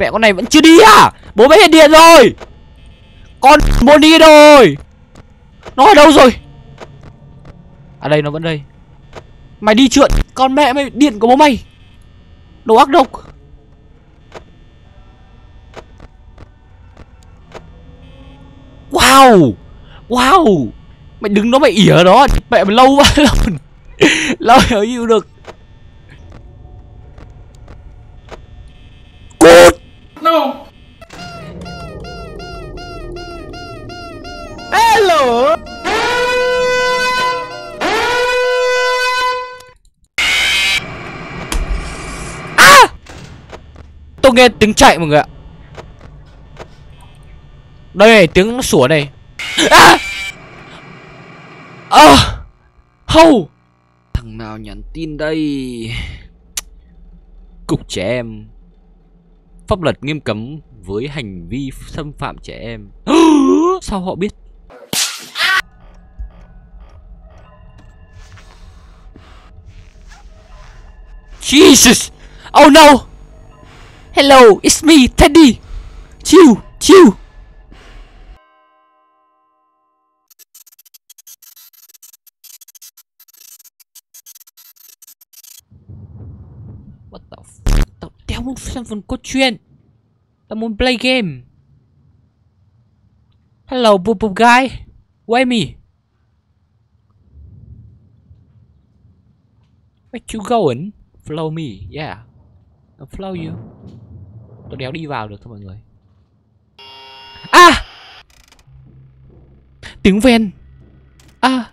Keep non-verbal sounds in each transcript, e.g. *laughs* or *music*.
Mẹ con này vẫn chưa đi à? Bố mẹ hết điện rồi. Con muốn đi rồi. Nó ở đâu rồi? À đây, nó vẫn đây. Mày đi trượt, Con mẹ mày, điện của bố mày. Đồ ác độc. Wow! Wow! Mày đứng đó mày ỉa đó. Mẹ mày lâu quá *laughs* lâu Lâu hiểu được. Tôi nghe tiếng chạy mọi người ạ. Đây này, tiếng sủa này. À! À! Hâu! Thằng nào nhắn tin đây? Cục trẻ em. Pháp luật nghiêm cấm với hành vi xâm phạm trẻ em. *gasps* Sao họ biết? Jesus! Oh no Hello, it's me, Teddy. Chill, chill. What the f... Tao đéo muốn xem phần cốt truyện. Tao muốn play game. Hello, boop boop guy. Why me? Where you going? Follow me, yeah. I'll follow you. Tôi đéo đi vào được thôi mọi người. À! Tiếng ven. À!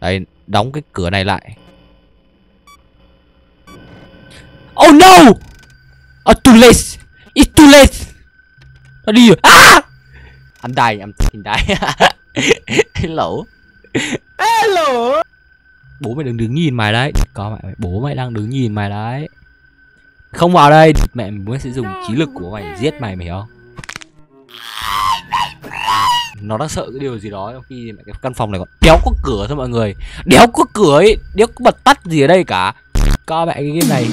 Đây Đóng cái cửa này lại. Oh no! Oh too late. It's too late. Nó đi rồi. À! I'm dying I'm fucking dying Hello. Hello. Bố mày đừng đứng nhìn mày đấy. Có mẹ bố mày đang đứng nhìn mày đấy Không vào đây. Mẹ muốn sẽ dùng trí lực của mày để giết mày mày hiểu không? Nó đang sợ cái điều gì đó trong khi mẹ cái căn phòng này còn đéo có cửa thôi mọi người. Đéo có cửa ấy Đéo có bật tắt gì ở đây cả. Có mẹ cái game này.